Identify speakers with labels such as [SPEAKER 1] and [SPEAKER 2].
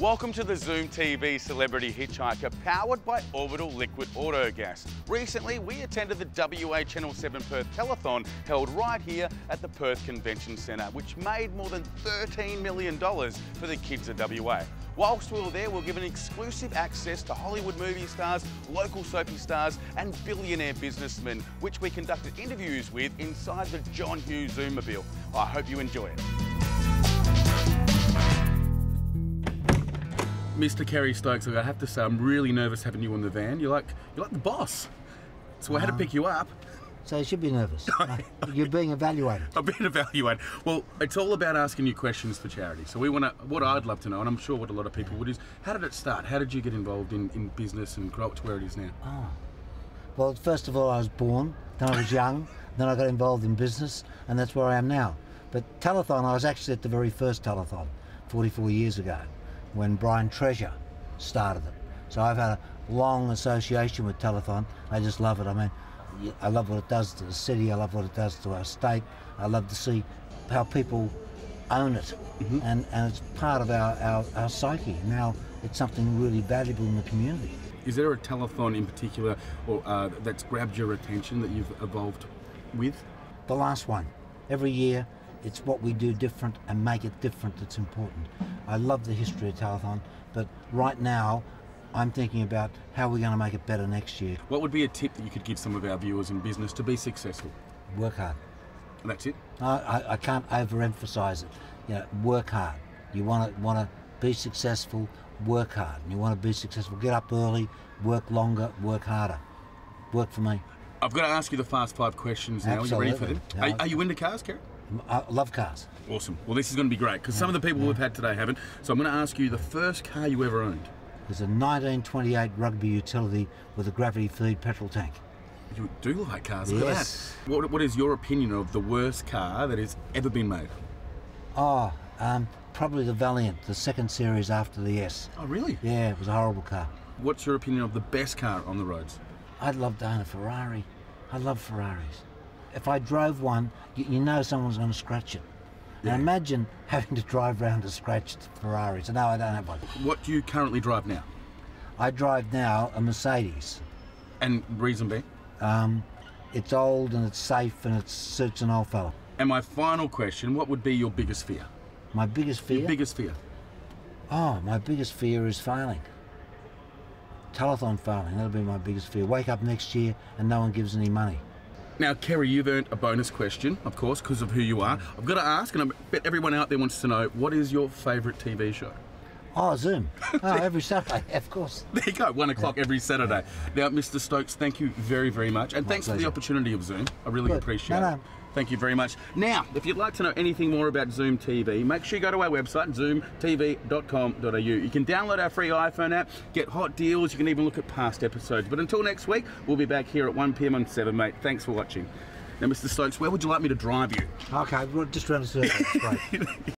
[SPEAKER 1] Welcome to the Zoom TV Celebrity Hitchhiker powered by Orbital Liquid Autogas. Recently, we attended the WA Channel 7 Perth Telethon held right here at the Perth Convention Centre, which made more than $13 million for the kids of WA. Whilst we were there, we were given exclusive access to Hollywood movie stars, local soapy stars, and billionaire businessmen, which we conducted interviews with inside the John Hughes Zoomobile. I hope you enjoy it. Mr. Kerry Stokes, I have to say, I'm really nervous having you on the van. You're like, you're like the boss. So I had to uh-huh. pick you up.
[SPEAKER 2] So you should be nervous. You're being evaluated.
[SPEAKER 1] I'm being evaluated. Well, it's all about asking you questions for charity. So we want to, what I'd love to know, and I'm sure what a lot of people would, is how did it start? How did you get involved in, in business and grow up to where it is now? Oh.
[SPEAKER 2] Well, first of all, I was born, then I was young, then I got involved in business, and that's where I am now. But telethon, I was actually at the very first telethon 44 years ago when Brian Treasure started it. So I've had a long association with telethon. I just love it. I mean, I love what it does to the city. I love what it does to our state. I love to see how people own it, and, and it's part of our, our, our psyche. Now it's something really valuable in the community.
[SPEAKER 1] Is there a telethon in particular or uh, that's grabbed your attention that you've evolved with?
[SPEAKER 2] The last one. Every year, it's what we do different and make it different that's important. I love the history of telethon, but right now, I'm thinking about how we're going to make it better next year.
[SPEAKER 1] What would be a tip that you could give some of our viewers in business to be successful?
[SPEAKER 2] Work hard.
[SPEAKER 1] And that's it.
[SPEAKER 2] I, I, can't overemphasize it. You know, work hard. You want to want to be successful. Work hard. You want to be successful. Get up early. Work longer. Work harder. Work for me.
[SPEAKER 1] I've got to ask you the fast five questions now. Are you ready for them?
[SPEAKER 2] Absolutely.
[SPEAKER 1] Are, are you into cars, Kerry?
[SPEAKER 2] I love cars.
[SPEAKER 1] Awesome. Well, this is going to be great because some of the people we've had today haven't. So I'm going to ask you the first car you ever owned.
[SPEAKER 2] There's a 1928 rugby utility with a gravity feed petrol tank.
[SPEAKER 1] You do like cars. Look
[SPEAKER 2] Yes.
[SPEAKER 1] at that. What, what is your opinion of the worst car that has ever been made?
[SPEAKER 2] Oh, um, probably the Valiant, the second series after the S.
[SPEAKER 1] Oh, really?
[SPEAKER 2] Yeah, it was a horrible car.
[SPEAKER 1] What's your opinion of the best car on the roads?
[SPEAKER 2] I'd love to own a Ferrari. I love Ferraris. If I drove one, you, you know someone's going to scratch it. Now imagine having to drive around a scratched Ferrari. So no, I don't have one.
[SPEAKER 1] What do you currently drive now?
[SPEAKER 2] I drive now a Mercedes.
[SPEAKER 1] And reason being?
[SPEAKER 2] Um, it's old and it's safe and it suits an old fella.
[SPEAKER 1] And my final question, what would be your biggest fear?
[SPEAKER 2] My biggest fear?
[SPEAKER 1] Your biggest fear?
[SPEAKER 2] Oh, my biggest fear is failing. Telethon failing, that'll be my biggest fear. Wake up next year and no one gives any money.
[SPEAKER 1] Now, Kerry, you've earned a bonus question, of course, because of who you are. I've got to ask, and I bet everyone out there wants to know, what is your favourite TV show?
[SPEAKER 2] Oh, Zoom. Oh, every Saturday, of course.
[SPEAKER 1] There you go, one o'clock every Saturday. Now, Mr. Stokes, thank you very, very much. And thanks for the opportunity of Zoom. I really
[SPEAKER 2] Good.
[SPEAKER 1] appreciate
[SPEAKER 2] No,
[SPEAKER 1] it. Thank you very much. Now, if you'd like to know anything more about Zoom TV, make sure you go to our website, zoomtv.com.au. You can download our free iPhone app, get hot deals, you can even look at past episodes. But until next week, we'll be back here at 1 pm on 7mate. Thanks for watching. Now, Mr. Stokes, where would you like me to drive you?
[SPEAKER 2] Okay, well, just round the circle.